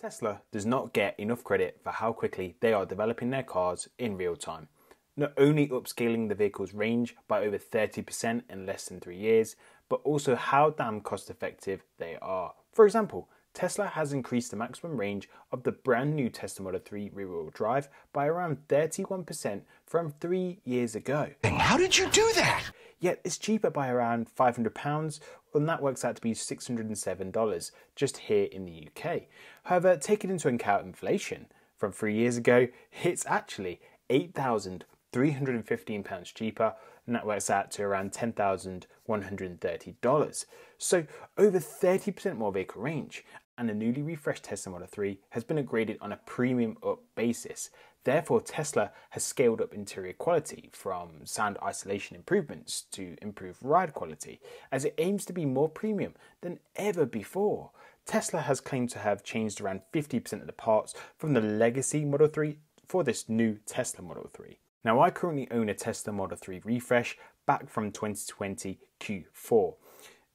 Tesla does not get enough credit for how quickly they are developing their cars in real time. Not only upscaling the vehicle's range by over 30% in less than three years, but also how damn cost effective they are. For example, Tesla has increased the maximum range of the brand new Tesla Model 3 rear wheel drive by around 31% from three years ago. And How did you do that? Yet it's cheaper by around £500 and that works out to be $607 just here in the UK. However, taking into account inflation from three years ago, it's actually £8,315 cheaper, and that works out to around $10,130. So, over 30% more vehicle range, and the newly refreshed Tesla Model 3 has been upgraded on a premium up basis. Therefore, Tesla has scaled up interior quality from sound isolation improvements to improved ride quality as it aims to be more premium than ever before. Tesla has claimed to have changed around 50% of the parts from the legacy Model 3 for this new Tesla Model 3. Now, I currently own a Tesla Model 3 refresh back from 2020 Q4.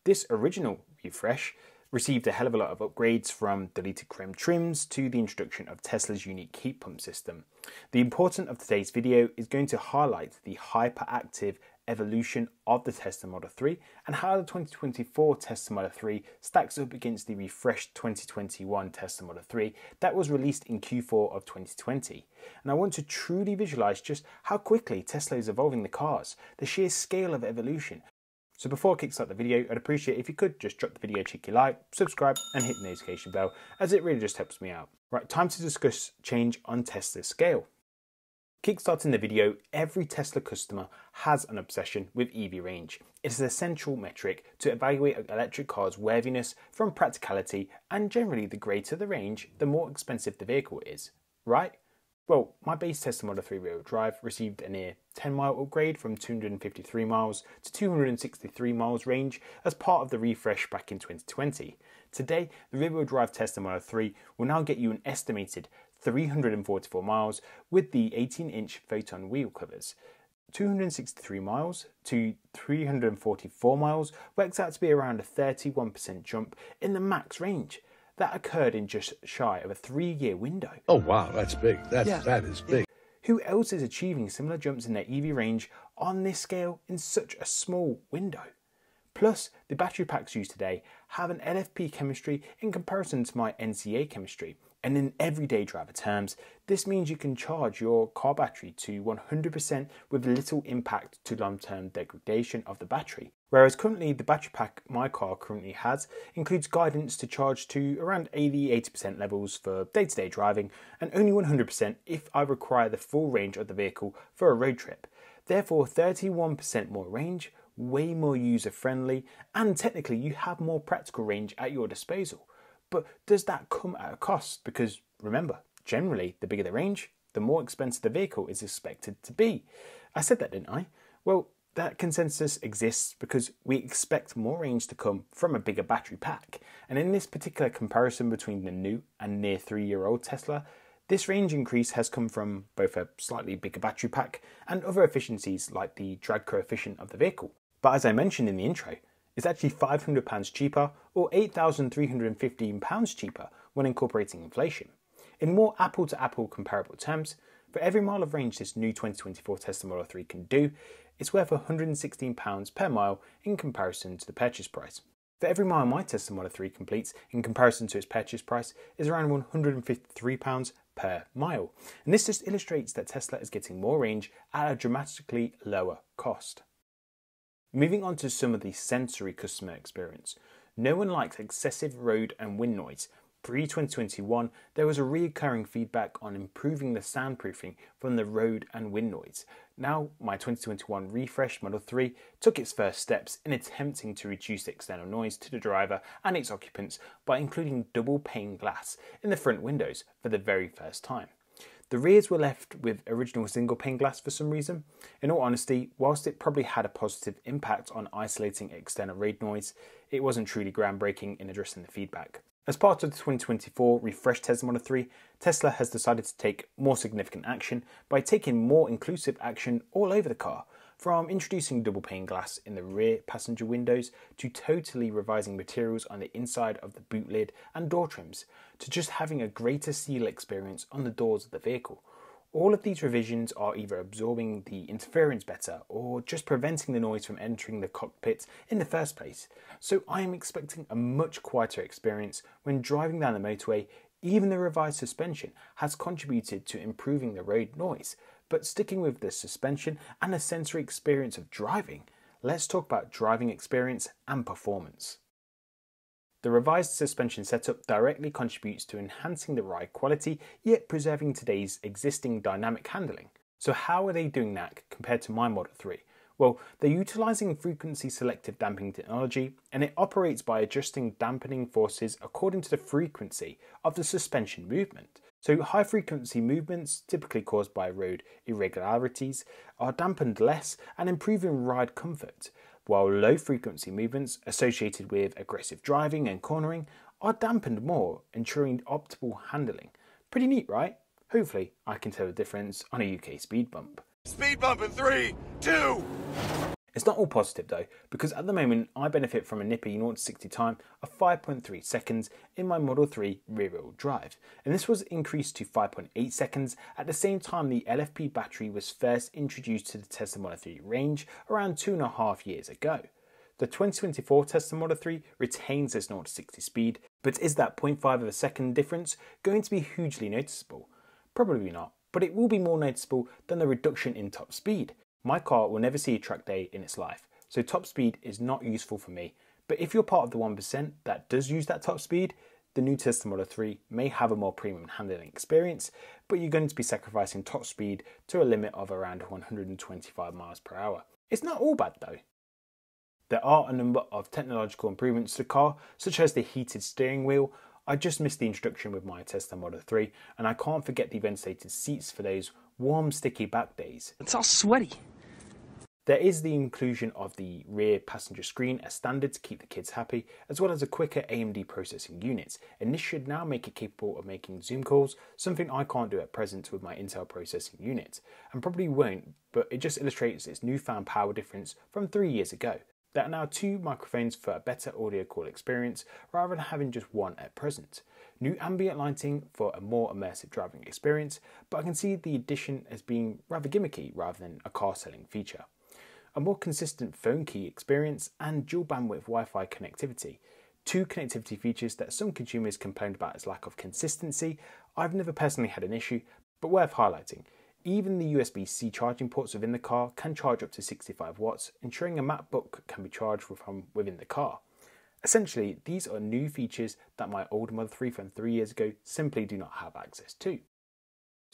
This original refresh received a hell of a lot of upgrades from deleted chrome trims to the introduction of Tesla's unique heat pump system. The importance of today's video is going to highlight the hyperactive evolution of the Tesla Model 3 and how the 2024 Tesla Model 3 stacks up against the refreshed 2021 Tesla Model 3 that was released in Q4 of 2020. And I want to truly visualize just how quickly Tesla is evolving the cars, the sheer scale of evolution, so before I kickstart the video, I'd appreciate if you could just drop the video a cheeky like, subscribe and hit the notification bell as it really just helps me out. Right, time to discuss change on Tesla's scale. Kickstarting the video, every Tesla customer has an obsession with EV range. It is a central metric to evaluate an electric car's worthiness from practicality and generally the greater the range, the more expensive the vehicle is, right? Well, my base Tesla Model 3 rear-wheel drive received a near 10 mile upgrade from 253 miles to 263 miles range as part of the refresh back in 2020. Today, the rear-wheel drive Tesla Model 3 will now get you an estimated 344 miles with the 18-inch Photon wheel covers. 263 miles to 344 miles works out to be around a 31% jump in the max range. That occurred in just shy of a three year window. Oh, wow, that's big. That's, yeah. That is big. Who else is achieving similar jumps in their EV range on this scale in such a small window? Plus, the battery packs used today have an LFP chemistry in comparison to my NCA chemistry, and in everyday driver terms, this means you can charge your car battery to 100% with little impact to long term degradation of the battery. Whereas currently, the battery pack my car currently has includes guidance to charge to around 80 80% levels for day to day driving and only 100% if I require the full range of the vehicle for a road trip. Therefore, 31% more range, way more user friendly, and technically, you have more practical range at your disposal. But does that come at a cost? Because remember, generally, the bigger the range, the more expensive the vehicle is expected to be. I said that, didn't I? Well, that consensus exists because we expect more range to come from a bigger battery pack. And in this particular comparison between the new and near three year old Tesla, this range increase has come from both a slightly bigger battery pack and other efficiencies like the drag coefficient of the vehicle. But as I mentioned in the intro, it's actually £500 cheaper or £8,315 cheaper when incorporating inflation. In more apple to apple comparable terms, for every mile of range this new 2024 Tesla Model 3 can do, it's worth £116 per mile in comparison to the purchase price. For every mile my Tesla Model 3 completes in comparison to its purchase price is around £153 per mile. And this just illustrates that Tesla is getting more range at a dramatically lower cost. Moving on to some of the sensory customer experience. No one likes excessive road and wind noise. Pre 2021, there was a recurring feedback on improving the soundproofing from the road and wind noise. Now, my 2021 refresh Model 3 took its first steps in attempting to reduce external noise to the driver and its occupants by including double pane glass in the front windows for the very first time. The rears were left with original single pane glass for some reason. In all honesty, whilst it probably had a positive impact on isolating external road noise, it wasn't truly groundbreaking in addressing the feedback. As part of the 2024 refreshed Tesla Model 3, Tesla has decided to take more significant action by taking more inclusive action all over the car. From introducing double pane glass in the rear passenger windows to totally revising materials on the inside of the boot lid and door trims to just having a greater seal experience on the doors of the vehicle. All of these revisions are either absorbing the interference better or just preventing the noise from entering the cockpit in the first place. So I am expecting a much quieter experience when driving down the motorway. Even the revised suspension has contributed to improving the road noise. But sticking with the suspension and the sensory experience of driving, let's talk about driving experience and performance. The revised suspension setup directly contributes to enhancing the ride quality yet preserving today's existing dynamic handling. So, how are they doing that compared to my Model 3? Well, they're utilizing frequency selective damping technology and it operates by adjusting dampening forces according to the frequency of the suspension movement. So, high frequency movements, typically caused by road irregularities, are dampened less and improving ride comfort, while low frequency movements associated with aggressive driving and cornering are dampened more, ensuring optimal handling. Pretty neat, right? Hopefully, I can tell the difference on a UK speed bump. Speed bump in three, two. It's not all positive though, because at the moment I benefit from a nippy 0 60 time of 5.3 seconds in my Model 3 rear wheel drive, and this was increased to 5.8 seconds at the same time the LFP battery was first introduced to the Tesla Model 3 range around two and a half years ago. The 2024 Tesla Model 3 retains this 0 60 speed, but is that 0.5 of a second difference going to be hugely noticeable? Probably not, but it will be more noticeable than the reduction in top speed. My car will never see a track day in its life, so top speed is not useful for me. But if you're part of the 1% that does use that top speed, the new Tesla Model 3 may have a more premium handling experience, but you're going to be sacrificing top speed to a limit of around 125 miles per hour. It's not all bad though. There are a number of technological improvements to the car, such as the heated steering wheel. I just missed the introduction with my Tesla Model 3, and I can't forget the ventilated seats for those warm, sticky back days. It's all sweaty. There is the inclusion of the rear passenger screen as standard to keep the kids happy, as well as a quicker AMD processing unit, and this should now make it capable of making Zoom calls, something I can't do at present with my Intel processing unit, and probably won't, but it just illustrates its newfound power difference from three years ago. There are now two microphones for a better audio call experience rather than having just one at present. New ambient lighting for a more immersive driving experience, but I can see the addition as being rather gimmicky rather than a car selling feature a more consistent phone key experience, and dual bandwidth Wi Fi connectivity. Two connectivity features that some consumers complained about as lack of consistency. I've never personally had an issue, but worth highlighting. Even the USB C charging ports within the car can charge up to 65 watts, ensuring a MacBook can be charged from within the car. Essentially, these are new features that my old Model 3 from three years ago simply do not have access to.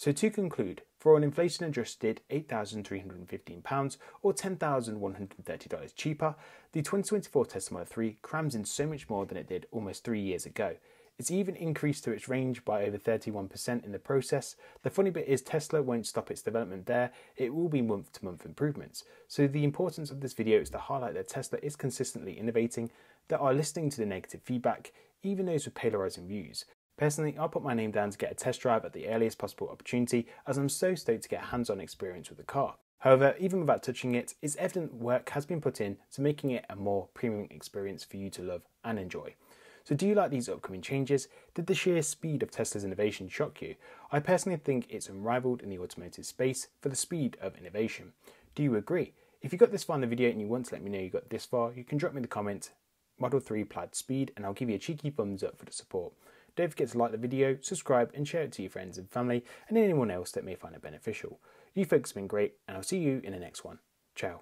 So to conclude, for an inflation adjusted £8,315 or $10,130 cheaper, the 2024 Tesla Model 3 crams in so much more than it did almost three years ago. It's even increased to its range by over 31% in the process. The funny bit is Tesla won't stop its development there, it will be month to month improvements. So the importance of this video is to highlight that Tesla is consistently innovating, that are listening to the negative feedback, even those with polarizing views, Personally, I'll put my name down to get a test drive at the earliest possible opportunity as I'm so stoked to get hands on experience with the car. However, even without touching it, it's evident work has been put in to making it a more premium experience for you to love and enjoy. So, do you like these upcoming changes? Did the sheer speed of Tesla's innovation shock you? I personally think it's unrivaled in the automotive space for the speed of innovation. Do you agree? If you got this far in the video and you want to let me know you got this far, you can drop me the comment Model 3 plaid speed and I'll give you a cheeky thumbs up for the support. Don't forget to like the video, subscribe, and share it to your friends and family and anyone else that may find it beneficial. You folks have been great, and I'll see you in the next one. Ciao.